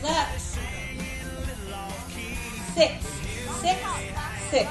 Time's up. Six, six, six.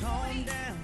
Calm down.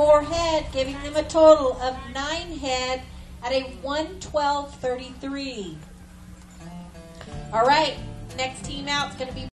For head, giving them a total of nine head at a 112.33. All right, next team out is going to be